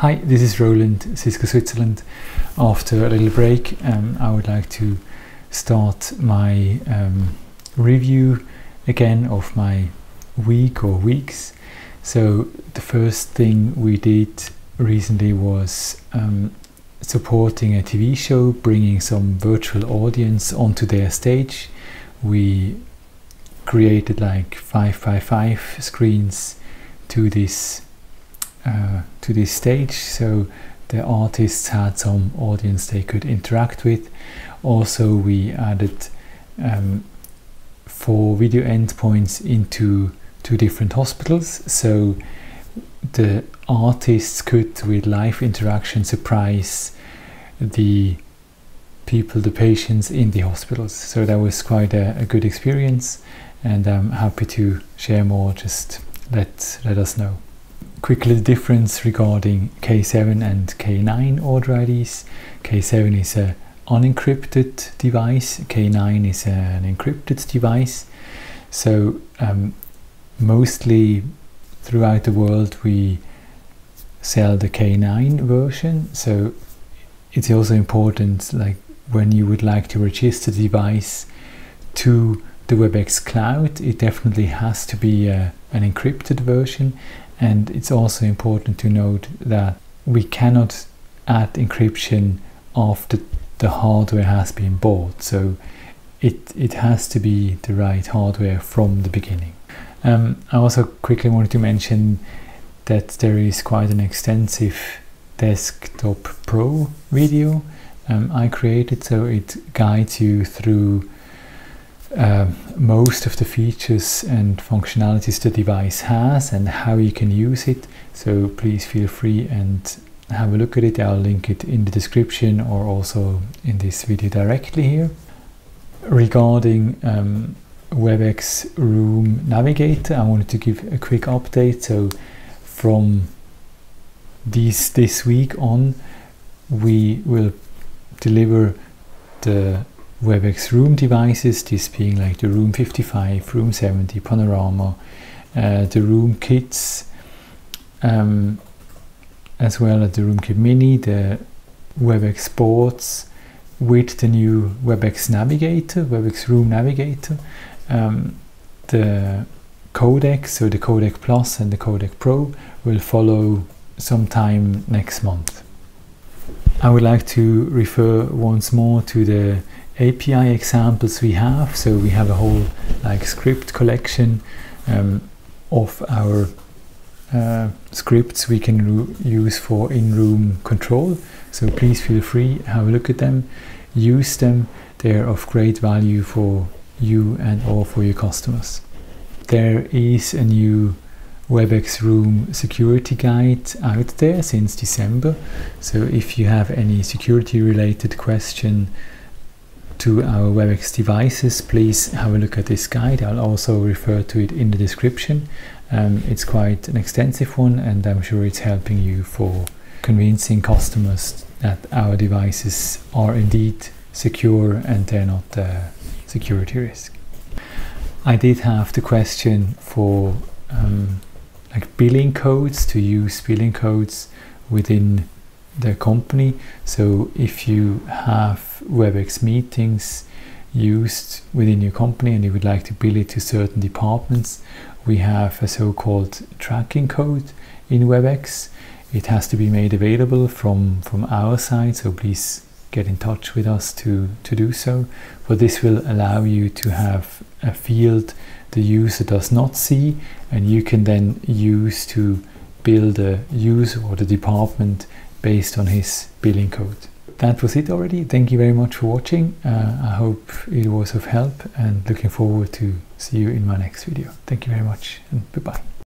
Hi, this is Roland, Cisco Switzerland. After a little break, um, I would like to start my um, review again of my week or weeks. So, the first thing we did recently was um, supporting a TV show, bringing some virtual audience onto their stage. We created like 555 screens to this uh, to this stage. So the artists had some audience they could interact with. Also we added um, four video endpoints into two different hospitals. So the artists could with live interaction surprise the people the patients in the hospitals. So that was quite a, a good experience and i'm happy to share more. Just let let us know quickly the difference regarding K7 and K9 order IDs. K7 is an unencrypted device, K9 is an encrypted device. So um, mostly throughout the world we sell the K9 version. So it's also important like when you would like to register the device to the WebEx cloud, it definitely has to be uh, an encrypted version and it's also important to note that we cannot add encryption after the hardware has been bought. So it, it has to be the right hardware from the beginning. Um, I also quickly wanted to mention that there is quite an extensive Desk Pro video um, I created so it guides you through uh, most of the features and functionalities the device has and how you can use it. So please feel free and have a look at it. I'll link it in the description or also in this video directly here. Regarding um, WebEx Room Navigator I wanted to give a quick update. So from this this week on we will deliver the WebEx Room devices, this being like the Room 55, Room 70, Panorama, uh, the Room kits, um, as well as the Room Kit Mini, the WebEx Boards with the new WebEx Navigator, WebEx Room Navigator, um, the codec, so the codec Plus and the codec Pro will follow sometime next month. I would like to refer once more to the API examples we have. So we have a whole like script collection um, of our uh, scripts we can use for in-room control. So please feel free, have a look at them, use them. They're of great value for you and all for your customers. There is a new WebEx Room security guide out there since December. So if you have any security related question to our WebEx devices, please have a look at this guide. I'll also refer to it in the description. Um, it's quite an extensive one and I'm sure it's helping you for convincing customers that our devices are indeed secure and they're not a security risk. I did have the question for um, like billing codes to use billing codes within the company. So if you have WebEx meetings used within your company and you would like to bill it to certain departments, we have a so-called tracking code in WebEx. It has to be made available from, from our side, so please get in touch with us to, to do so. But this will allow you to have a field the user does not see and you can then use to bill the user or the department based on his billing code. That was it already. Thank you very much for watching. Uh, I hope it was of help and looking forward to see you in my next video. Thank you very much and goodbye.